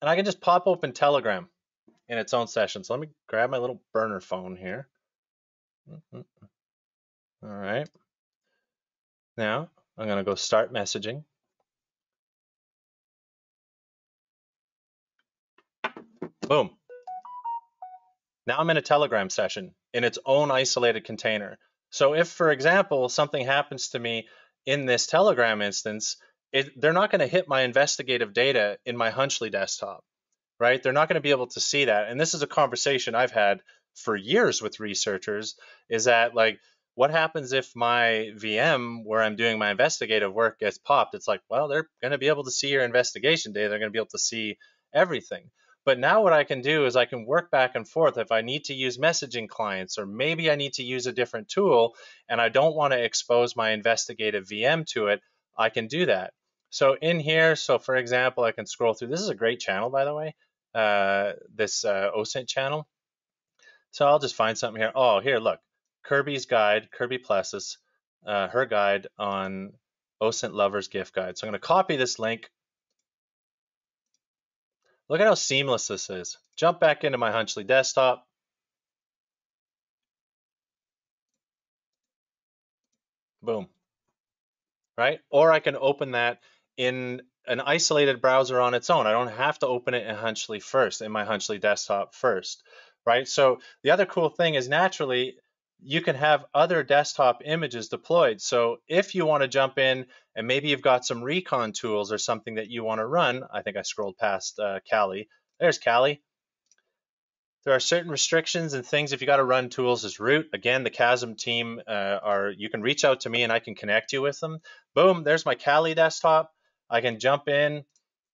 S1: And I can just pop open Telegram in its own session. So let me grab my little burner phone here. Mm-hmm. All right. Now I'm going to go start messaging. Boom. Now I'm in a Telegram session in its own isolated container. So if, for example, something happens to me in this Telegram instance, it, they're not going to hit my investigative data in my Hunchly desktop, right? They're not going to be able to see that. And this is a conversation I've had for years with researchers is that like, what happens if my VM where I'm doing my investigative work gets popped? It's like, well, they're going to be able to see your investigation data. They're going to be able to see everything. But now what I can do is I can work back and forth if I need to use messaging clients or maybe I need to use a different tool and I don't want to expose my investigative VM to it, I can do that. So in here, so for example, I can scroll through. This is a great channel, by the way, uh, this uh, OSINT channel. So I'll just find something here. Oh, here, look, Kirby's guide, Kirby Plessas, uh, her guide on OSINT Lovers Gift Guide. So I'm going to copy this link Look at how seamless this is. Jump back into my Hunchly desktop. Boom. Right? Or I can open that in an isolated browser on its own. I don't have to open it in Hunchly first, in my Hunchly desktop first, right? So the other cool thing is naturally you can have other desktop images deployed. So if you want to jump in and maybe you've got some recon tools or something that you want to run, I think I scrolled past uh, Kali. There's Kali. There are certain restrictions and things if you got to run tools as root. Again, the Kasm team uh, are, you can reach out to me and I can connect you with them. Boom, there's my Kali desktop. I can jump in.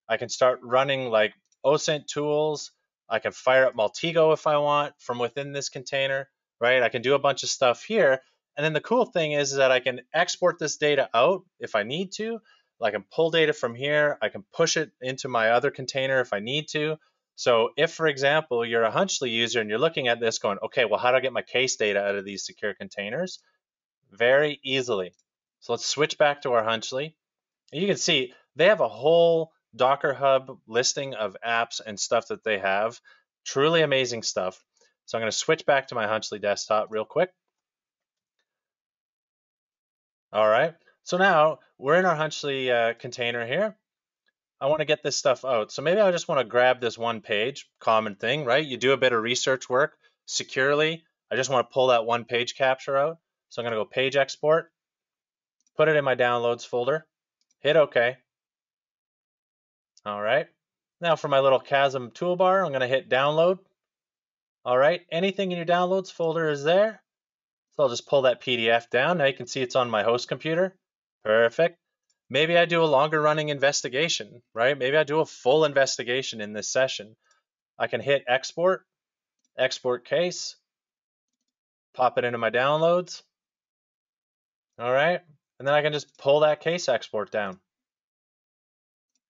S1: I can start running like OSINT tools. I can fire up Maltego if I want from within this container right? I can do a bunch of stuff here. And then the cool thing is, is that I can export this data out if I need to. I can pull data from here. I can push it into my other container if I need to. So if, for example, you're a Hunchly user and you're looking at this going, okay, well, how do I get my case data out of these secure containers? Very easily. So let's switch back to our Hunchly. And you can see they have a whole Docker Hub listing of apps and stuff that they have. Truly amazing stuff. So I'm going to switch back to my Hunchly desktop real quick. All right, so now we're in our Hunchly uh, container here. I want to get this stuff out. So maybe I just want to grab this one page, common thing, right? You do a bit of research work securely. I just want to pull that one page capture out. So I'm going to go page export, put it in my downloads folder, hit OK. All right. Now for my little Kasm toolbar, I'm going to hit download. All right, anything in your downloads folder is there. So I'll just pull that PDF down. Now you can see it's on my host computer. Perfect. Maybe I do a longer running investigation, right? Maybe I do a full investigation in this session. I can hit export, export case, pop it into my downloads. All right, and then I can just pull that case export down.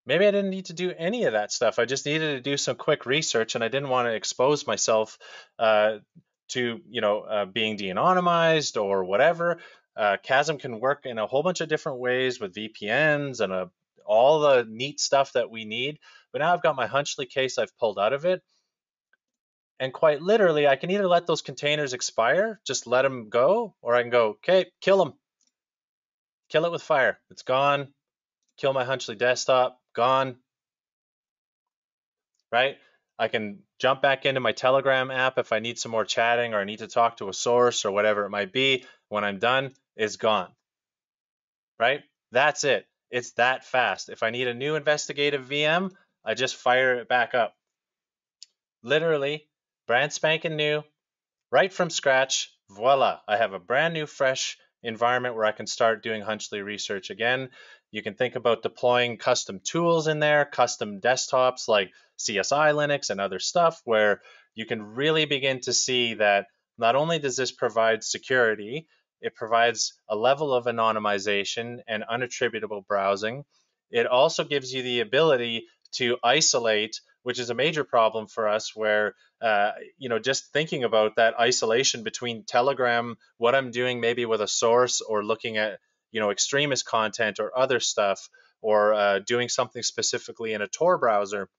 S1: Maybe I didn't need to do any of that stuff. I just needed to do some quick research, and I didn't want to expose myself uh, to, you know, uh, being de-anonymized or whatever. Uh, Kasm can work in a whole bunch of different ways with VPNs and a, uh, all the neat stuff that we need. But now I've got my Hunchly case I've pulled out of it. And quite literally, I can either let those containers expire, just let them go, or I can go, okay, kill them. Kill it with fire. It's gone. Kill my Hunchly desktop gone, right? I can jump back into my Telegram app if I need some more chatting or I need to talk to a source or whatever it might be. When I'm done, it's gone, right? That's it. It's that fast. If I need a new investigative VM, I just fire it back up. Literally, brand spanking new, right from scratch. Voila, I have a brand new, fresh environment where I can start doing Hunchly research again. You can think about deploying custom tools in there, custom desktops like CSI Linux and other stuff, where you can really begin to see that not only does this provide security, it provides a level of anonymization and unattributable browsing. It also gives you the ability to isolate which is a major problem for us where uh, you know just thinking about that isolation between telegram what i'm doing maybe with a source or looking at you know extremist content or other stuff or uh, doing something specifically in a tor browser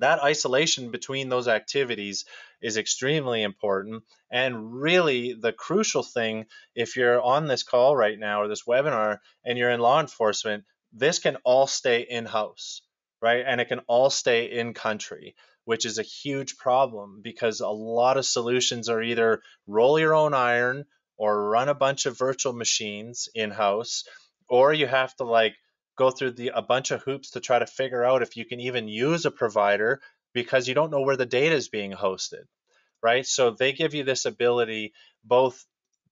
S1: that isolation between those activities is extremely important. And really the crucial thing if you're on this call right now or this webinar and you're in law enforcement this can all stay in house right? And it can all stay in country which is a huge problem because a lot of solutions are either roll your own iron or run a bunch of virtual machines in house or you have to like go through the a bunch of hoops to try to figure out if you can even use a provider because you don't know where the data is being hosted right? So they give you this ability both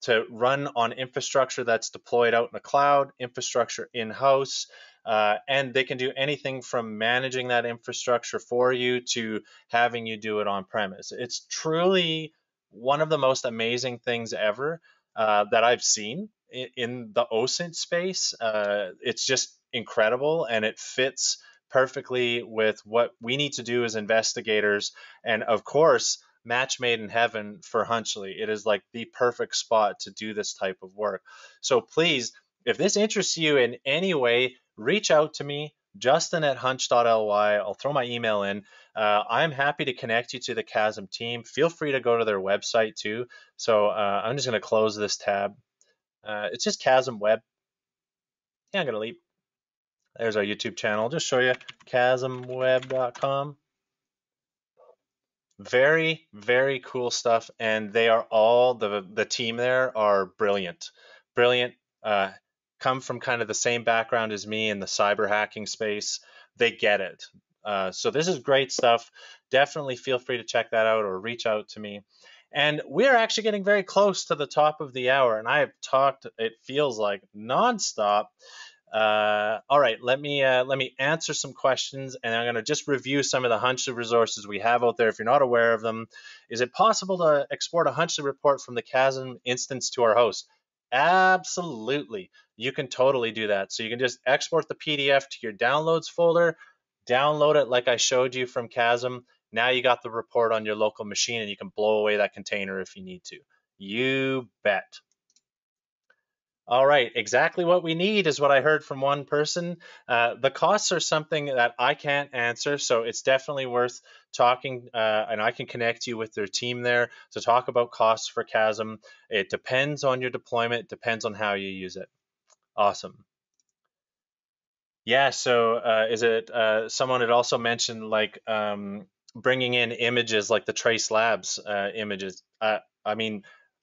S1: to run on infrastructure that's deployed out in the cloud infrastructure in house uh, and they can do anything from managing that infrastructure for you to having you do it on premise it's truly one of the most amazing things ever uh, that i've seen in, in the OSINT space uh, it's just incredible and it fits perfectly with what we need to do as investigators. And of course, match made in heaven for Hunchley. It is like the perfect spot to do this type of work. So please, if this interests you in any way, reach out to me, justin at hunch.ly. I'll throw my email in. Uh, I'm happy to connect you to the Kasm team. Feel free to go to their website too. So uh, I'm just going to close this tab. Uh, it's just Kasm Web. Yeah, I'm going to leave. There's our YouTube channel. I'll just show you kasmweb.com. Very, very cool stuff. And they are all, the, the team there are brilliant. Brilliant. Come from kind of the same background as me in the cyber hacking space. They get it. Uh, so this is great stuff. Definitely feel free to check that out or reach out to me. And we're actually getting very close to the top of the hour, and I have talked, it feels like, nonstop. Uh, all right, let me uh, let me answer some questions, and I'm going to just review some of the Hunchly resources we have out there. If you're not aware of them, is it possible to export a Hunchly report from the Kasm instance to our host? Absolutely, you can totally do that. So you can just export the PDF to your downloads folder, download it like I showed you from Kasm. Now you got the report on your local machine, and you can blow away that container if you need to. You bet. All right, exactly what we need is what I heard from one person. Uh, the costs are something that I can't answer, so it's definitely worth talking, uh, and I can connect you with their team there to talk about costs for Kasm. It depends on your deployment, depends on how you use it. Awesome. Yeah, so uh, is it uh, someone had also mentioned like um, bringing in images like the Trace Labs uh, images? Uh, I mean,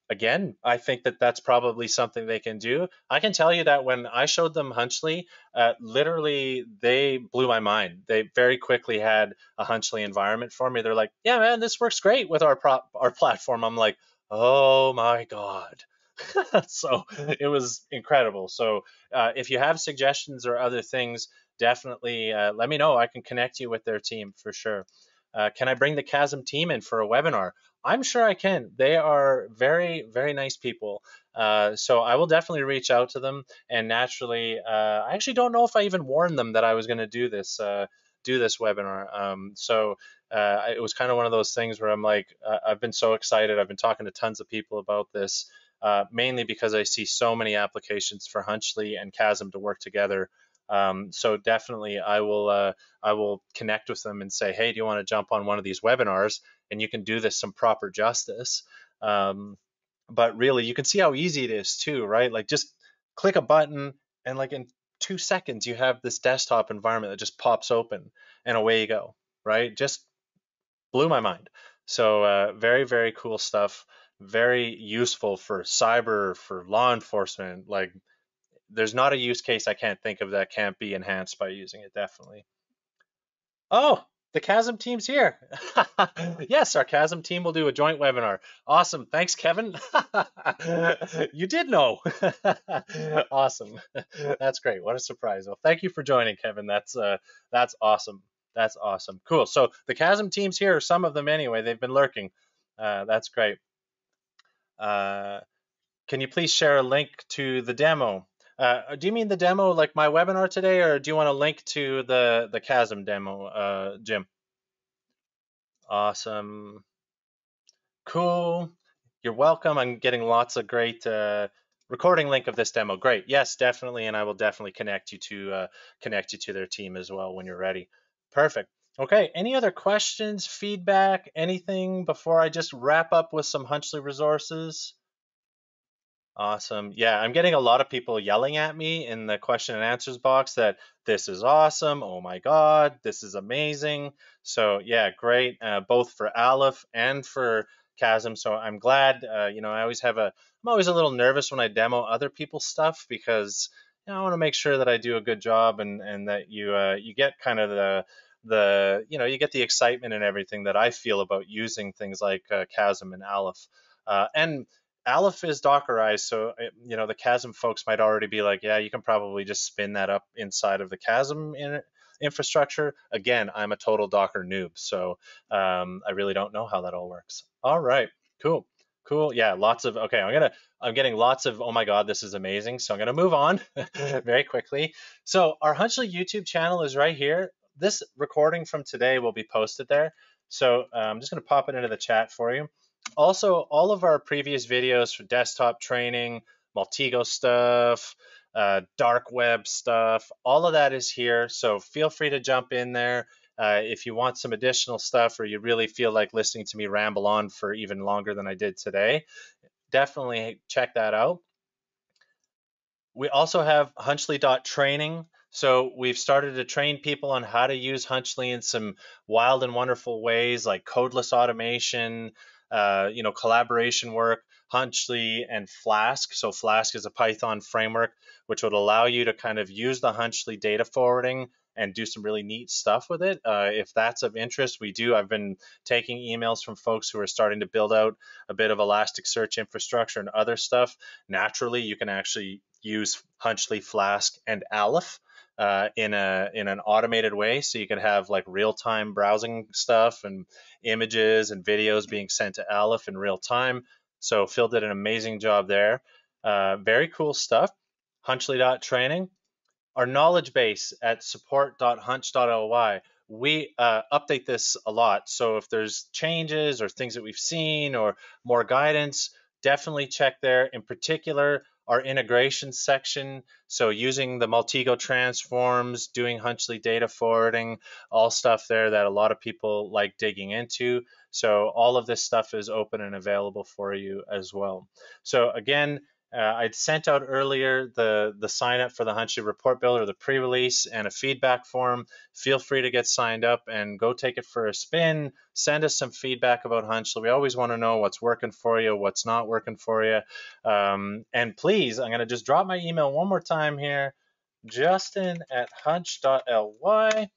S1: again, I think that that's probably something they can do. I can tell you that when I showed them Hunchly, uh, literally they blew my mind. They very quickly had a Hunchly environment for me. They're like, "Yeah, man, this works great with our prop, our platform." I'm like, "Oh my god." so it was incredible. So uh, if you have suggestions or other things, definitely uh, let me know. I can connect you with their team for sure. Uh, can I bring the Kasm team in for a webinar? I'm sure I can. They are very, very nice people. Uh, so I will definitely reach out to them. And naturally, uh, I actually don't know if I even warned them that I was going to do this uh, do this webinar. Um, so uh, it was kind of one of those things where I'm like, uh, I've been so excited. I've been talking to tons of people about this, uh, mainly because I see so many applications for Hunchly and Kasm to work together. Um, so definitely, I will I will connect with them and say, hey, do you want to jump on one of these webinars? And you can do this some proper justice. Um, but really, you can see how easy it is too, right? Like just click a button, and like in two seconds, you have this desktop environment that just pops open, and away you go, right? Just blew my mind. So uh, very very cool stuff. Very useful for cyber, for law enforcement, like there's not a use case I can't think of that can't be enhanced by using it, definitely. Oh, the Kasm team's here. yes, our Kasm team will do a joint webinar. Awesome. Thanks, Kevin. you did know. awesome. That's great. What a surprise. Well, thank you for joining, Kevin. That's uh, that's awesome. That's awesome. Cool. So the Kasm team's here. Some of them anyway. They've been lurking. Uh, that's great. Uh, can you please share a link to the demo? Uh, do you mean the demo like my webinar today, or do you want a link to the the Kasm demo, uh, Jim? Awesome. Cool. You're welcome. I'm getting lots of great uh, recording link of this demo. Great. Yes, definitely, and I will definitely connect you to uh, connect you to their team as well when you're ready. Perfect. Okay. Any other questions, feedback, anything before I just wrap up with some Hunchly resources? Awesome. Yeah, I'm getting a lot of people yelling at me in the question and answers box that this is awesome. Oh my God, this is amazing. So, yeah, great, uh, both for Aleph and for Kasm. So, I'm glad. Uh, you know, I always have a, I'm always a little nervous when I demo other people's stuff because you know, I want to make sure that I do a good job and and that you uh, you get kind of the the you know you get the excitement and everything that I feel about using things like uh, Kasm and Aleph. Uh, and Aleph is Dockerized, so eh, you know the Kasm folks might already be like, yeah, you can probably just spin that up inside of the Kasm in, infrastructure. Again, I'm a total Docker noob, so um, I really don't know how that all works. All right, cool, cool. Yeah, lots of okay. I'm gonna I'm getting lots of oh my god, this is amazing. So I'm gonna move on very quickly. So our Hunchly YouTube channel is right here. This recording from today will be posted there. So uh, I'm just gonna pop it into the chat for you also, all of our previous videos for desktop training, Maltego stuff, uh, dark web stuff, all of that is here. So feel free to jump in there. Uh, if you want some additional stuff or you really feel like listening to me ramble on for even longer than I did today, definitely check that out. We also have Hunchly.training. So we've started to train people on how to use Hunchly in some wild and wonderful ways like codeless automation, uh, you know, collaboration work, Hunchly and Flask. So Flask is a Python framework which would allow you to kind of use the Hunchly data forwarding and do some really neat stuff with it. Uh, if that's of interest, we do. I've been taking emails from folks who are starting to build out a bit of Elasticsearch infrastructure and other stuff. Naturally, you can actually use Hunchly, Flask, and Aleph uh, in a in an automated way, so you can have like real time browsing stuff and images and videos being sent to Aleph in real time. So Phil did an amazing job there. Uh, very cool stuff. Hunchly.training. Our knowledge base at support.hunch.ly. We uh, update this a lot. So if there's changes or things that we've seen or more guidance, definitely check there. In particular, our integration section. So using the Maltego transforms, doing Hunchly data forwarding, all stuff there that a lot of people like digging into. So all of this stuff is open and available for you as well. So again, uh, I'd sent out earlier the, the sign up for the Hunchly Report Builder, the pre release, and a feedback form. Feel free to get signed up and go take it for a spin. Send us some feedback about Hunchly. We always want to know what's working for you, what's not working for you. Um, and please, I'm going to just drop my email one more time here justin at hunch.ly.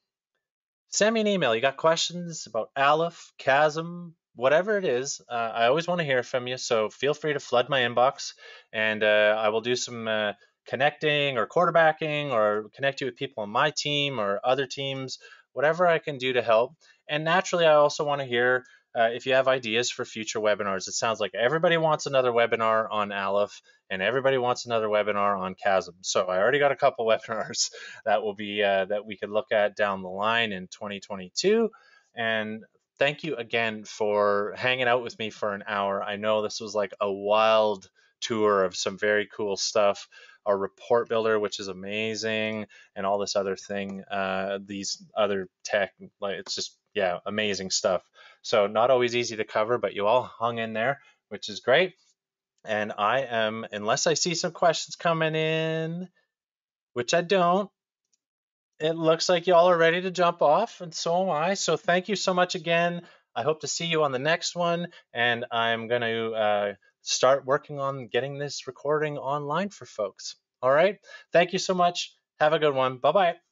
S1: Send me an email. You got questions about Aleph, Kasm, whatever it is, uh, I always want to hear from you. So feel free to flood my inbox, and uh, I will do some uh, connecting or quarterbacking or connect you with people on my team or other teams, whatever I can do to help. And naturally, I also want to hear uh, if you have ideas for future webinars. It sounds like everybody wants another webinar on Aleph and everybody wants another webinar on Kasm. So I already got a couple webinars that will be uh, that we could look at down the line in 2022. And thank you again for hanging out with me for an hour. I know this was like a wild tour of some very cool stuff. Our report builder, which is amazing, and all this other thing, uh, these other tech, like it's just yeah, amazing stuff. So not always easy to cover, but you all hung in there, which is great. And I am, unless I see some questions coming in, which I don't, it looks like y'all are ready to jump off, and so am I. So thank you so much again. I hope to see you on the next one, and I'm going to uh, start working on getting this recording online for folks. All right. Thank you so much. Have a good one. Bye bye.